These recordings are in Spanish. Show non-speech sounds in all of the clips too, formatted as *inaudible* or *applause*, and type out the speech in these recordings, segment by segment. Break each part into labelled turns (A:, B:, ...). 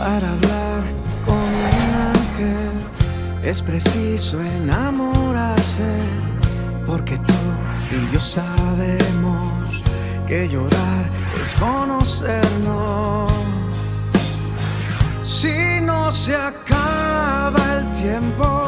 A: Para hablar con un ángel es preciso enamorarse, porque tú y yo sabemos que llorar es conocernos. Si no se acaba el tiempo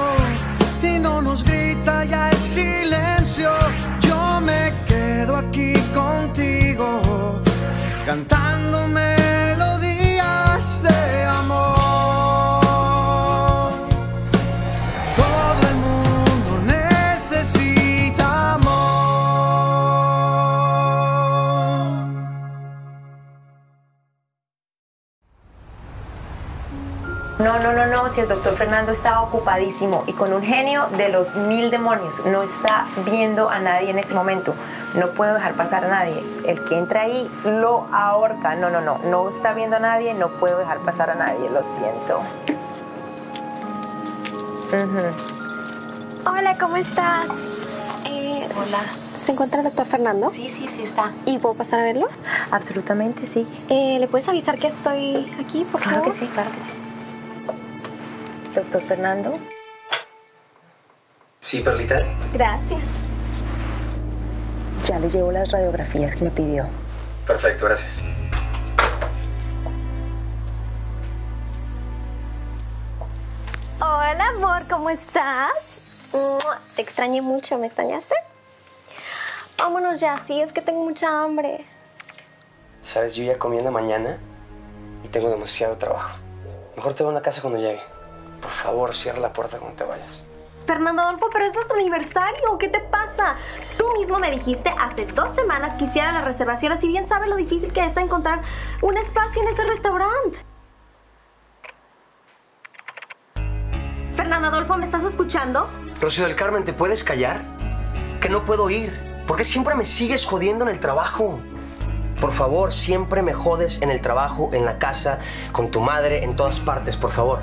A: No,
B: no, no, no, si el doctor Fernando está ocupadísimo y con un genio de los mil demonios, no está viendo a nadie en este momento. No puedo dejar pasar a nadie. El que entra ahí lo ahorca. No, no, no, no está viendo a nadie, no puedo dejar pasar a nadie, lo siento.
C: Hola, ¿cómo estás? Eh,
B: Hola.
C: ¿Se encuentra el doctor Fernando?
B: Sí, sí, sí está.
C: ¿Y puedo pasar a verlo?
B: Absolutamente sí.
C: Eh, ¿Le puedes avisar que estoy aquí, por
B: Claro que sí, claro que sí. Doctor Fernando.
D: Sí, Perlita.
C: Gracias.
B: Ya le llevo las radiografías que me pidió.
D: Perfecto, gracias.
C: Hola, amor, ¿cómo estás? Te extrañé mucho, ¿me extrañaste? Vámonos ya, sí, es que tengo mucha hambre.
D: Sabes, yo ya comí en la mañana y tengo demasiado trabajo. Mejor te veo en la casa cuando llegue. Por favor, cierra la puerta cuando te vayas.
C: Fernando Adolfo, pero es nuestro aniversario, ¿qué te pasa? Tú mismo me dijiste hace dos semanas que hiciera la reservación, así bien sabes lo difícil que es encontrar un espacio en ese restaurante. Fernando Adolfo, ¿me estás escuchando?
D: Rocío del Carmen, ¿te puedes callar? Que no puedo ir. ¿Por qué siempre me sigues jodiendo en el trabajo? Por favor, siempre me jodes en el trabajo, en la casa, con tu madre, en todas partes, por favor.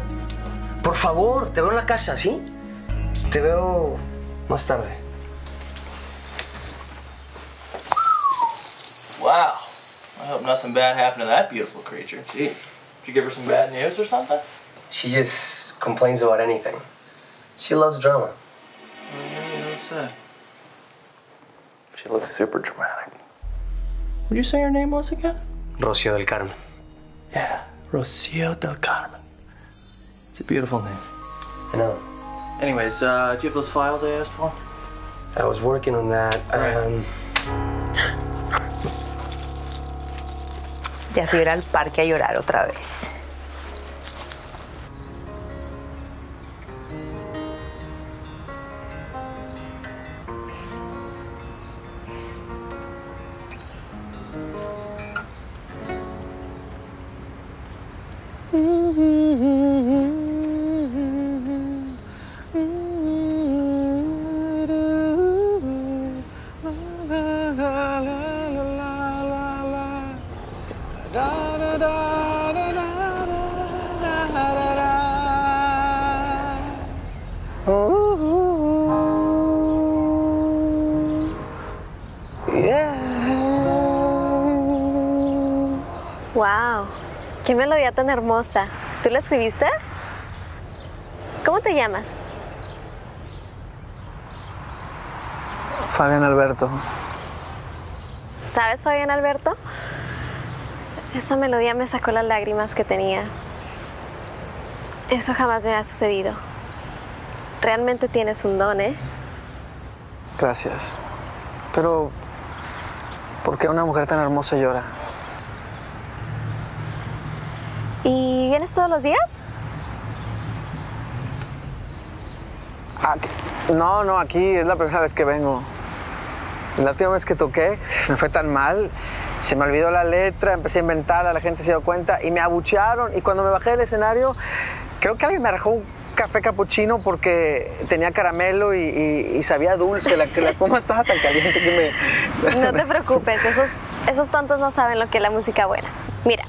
D: Por favor, te veo en la casa, ¿sí? Te veo más tarde.
E: Wow. I hope nothing bad happened to that beautiful creature. Jeez. Did you give her some bad news or something?
D: She just complains about anything. She loves drama.
E: You don't say.
F: She looks super dramatic.
E: Would you say her name was again?
D: Rocío del Carmen.
E: Yeah, Rocio del Carmen. It's a beautiful name.
D: I know.
E: Anyways, uh, do you have those files I asked for?
D: I was working on that. Um,
B: Ya se irá al parque a llorar otra vez. *laughs*
C: Wow, qué melodía tan hermosa. ¿Tú la escribiste? ¿Cómo te llamas?
A: Fabián Alberto.
C: ¿Sabes, Fabián Alberto? Esa melodía me sacó las lágrimas que tenía. Eso jamás me ha sucedido. Realmente tienes un don, ¿eh?
A: Gracias. Pero, ¿por qué una mujer tan hermosa llora?
C: ¿Y vienes todos los días?
A: Ah, no, no, aquí es la primera vez que vengo. La última vez que toqué *laughs* me fue tan mal, se me olvidó la letra, empecé a inventarla, la gente se dio cuenta y me abuchearon. Y cuando me bajé del escenario, creo que alguien me arrojó un café capuchino porque tenía caramelo y, y- y sabía dulce, la, la espuma *laughs* estaba tan caliente que me...
C: No te *laughs* preocupes, esos, esos tontos no saben lo que es la música buena. Mira,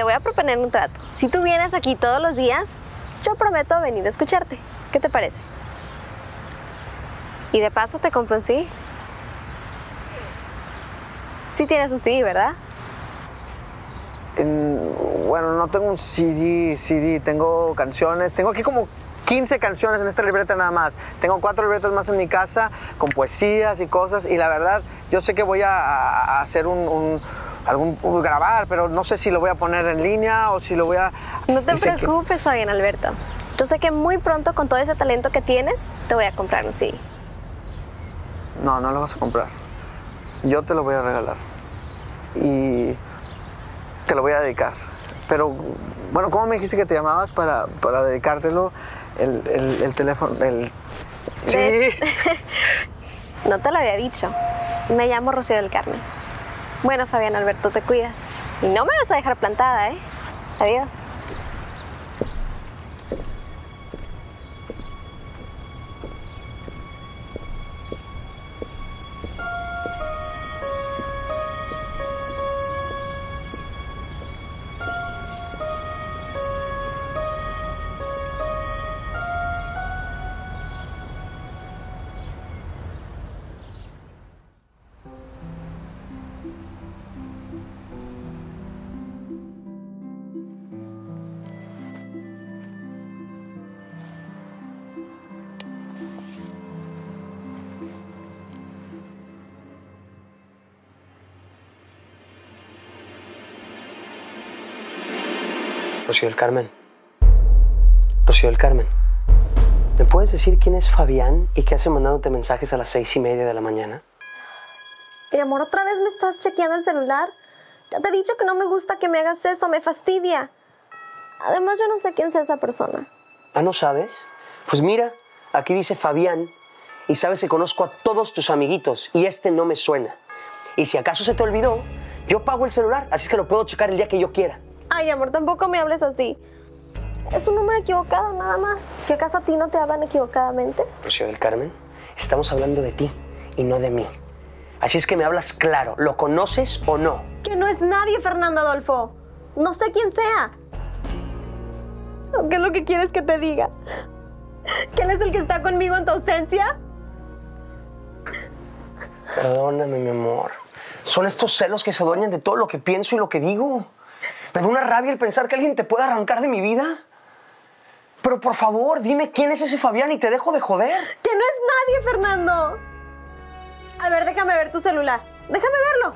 C: te voy a proponer un trato. Si tú vienes aquí todos los días, yo prometo venir a escucharte. ¿Qué te parece? Y de paso te compro un CD. Sí tienes un CD, ¿verdad?
A: En- bueno, no tengo un CD, CD, tengo canciones, tengo aquí como 15 canciones en esta libreta nada más. Tengo cuatro libretas más en mi casa con poesías y cosas y la verdad yo sé que voy a, hacer un- algún grabar, pero no sé si lo voy a poner en línea o si lo voy a
C: No te
A: que-
C: preocupes, Fabián Alberto. Yo sé que muy pronto, con todo ese talento que tienes, te voy a comprar un CD.
A: No, no lo vas a comprar. Yo te lo voy a regalar. Y te lo voy a dedicar. Pero, bueno, ¿cómo me dijiste que te llamabas para, para dedicártelo? El, el- el teléfono, el... Sí. *laughs*
C: No te lo había dicho. Me llamo Rocío del Carmen. Bueno, Fabián Alberto, te cuidas. Y no me vas a dejar plantada, ¿eh? Adiós.
D: Rocío del Carmen. Rocío del Carmen. ¿Me puedes decir quién es Fabián y qué hace mandándote mensajes a las seis y media de la mañana?
C: Mi amor, ¿otra vez me estás chequeando el celular? Ya te he dicho que no me gusta que me hagas eso, me fastidia. Además, yo no sé quién sea esa persona.
D: ¿Ah, no sabes? Pues mira, aquí dice Fabián y sabes que conozco a todos tus amiguitos y este no me suena. Y si acaso se te olvidó, yo pago el celular, así es que lo puedo checar el día que yo quiera.
C: Ay, amor, tampoco me hables así. Es un número equivocado, nada más. ¿Que acaso a ti no te hablan equivocadamente?
D: Rocío del Carmen, estamos hablando de ti y no de mí. Así es que me hablas claro, ¿lo conoces o no?
C: Que no es nadie, Fernando Adolfo. No sé quién sea. ¿Qué es lo que quieres que te diga? ¿Que él es el que está conmigo en tu ausencia?
D: Perdóname, mi amor. Son estos celos que se adueñan de todo lo que pienso y lo que digo. Me da una rabia el pensar que alguien te pueda arrancar de mi vida. Pero por favor, dime quién es ese Fabián y te dejo de joder.
C: Que no es nadie, Fernando. A ver, déjame ver tu celular. Déjame verlo.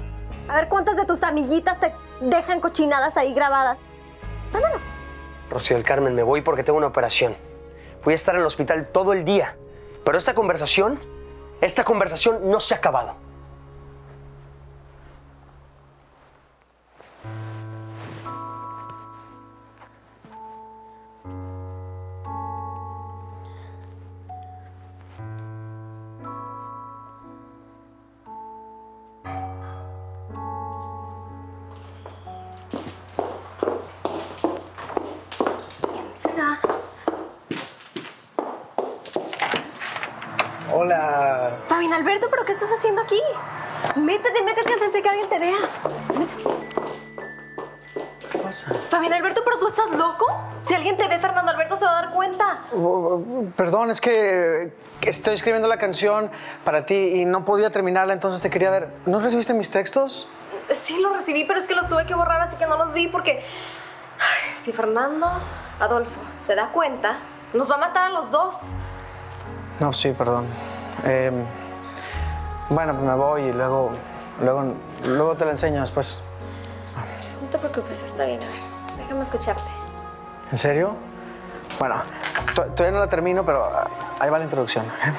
C: A ver cuántas de tus amiguitas te dejan cochinadas ahí grabadas. Dámelo.
D: Rocío del Carmen, me voy porque tengo una operación. Voy a estar en el hospital todo el día. Pero esta conversación, esta conversación no se ha acabado.
A: Hola.
C: Fabián Alberto, ¿pero qué estás haciendo aquí? Métete, métete antes de que alguien te vea. Métete.
A: ¿Qué pasa?
C: Fabián Alberto, ¿pero tú estás loco? Si alguien te ve, Fernando Alberto se va a dar cuenta.
A: Uh, Perdón, es que estoy escribiendo la canción para ti y no podía terminarla, entonces te quería ver. ¿No recibiste mis textos?
C: Sí, los recibí, pero es que los tuve que borrar, así que no los vi porque... Ay, si Fernando Adolfo se da cuenta, nos va a matar a los dos.
A: No, sí, perdón. Em, bueno, pues me voy y luego, luego, luego te la enseño después.
C: No te preocupes, está bien, a ver. Déjame escucharte.
A: ¿En serio? Bueno, to- todavía no la termino, pero ah, ahí va la introducción. ¿ok?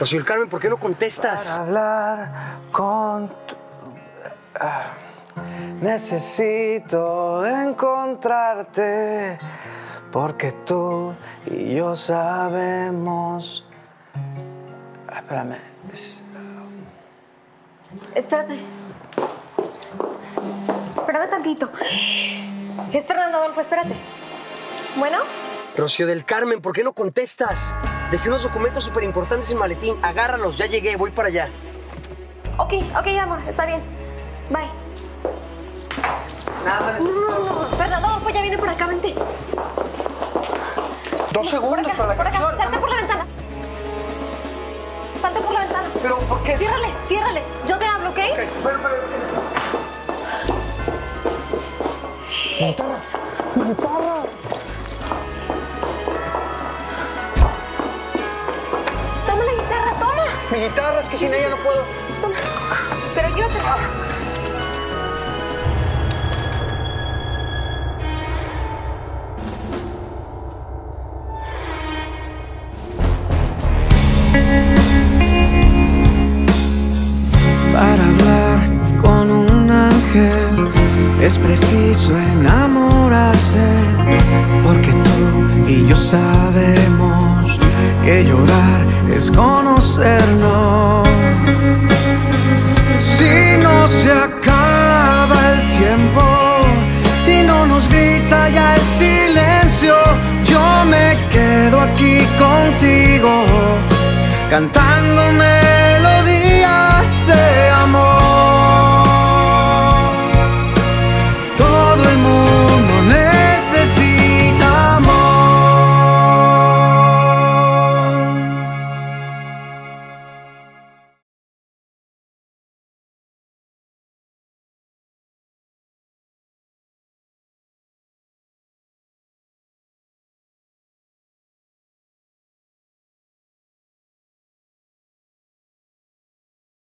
D: Rocío del Carmen, ¿por qué no contestas?
A: para hablar con tu... ah, necesito encontrarte porque tú y yo sabemos... Ah, espérame. es-
C: Espérate. Espérame tantito. Es Fernando Adolfo, espérate. Bueno,
D: Rocío del Carmen, ¿por qué no contestas? Dejé unos documentos súper importantes en maletín. Agárralos, ya llegué, voy para allá.
C: ok, ok, amor, está bien. Bye.
D: Nada más
C: No, no, no. Fernando, pues ya viene por acá, vente.
D: dos segundos
C: acá,
D: para la
C: por acá. Salte por la ventana. Salte por la ventana.
D: Pero, ¿por qué?
C: Ciérrale, ciérrale. Yo te hablo, ¿ok?
D: Pero, pero-
C: Toma toma.
D: Mi guitarra, es que sin ella no puedo.
C: Toma. Pero llévatela.
A: Para hablar con un ángel es preciso enamorarse, porque tú y yo sabemos que llorar es conocernos. Si no se acaba el tiempo y no nos grita ya el silencio, yo me quedo aquí contigo cantando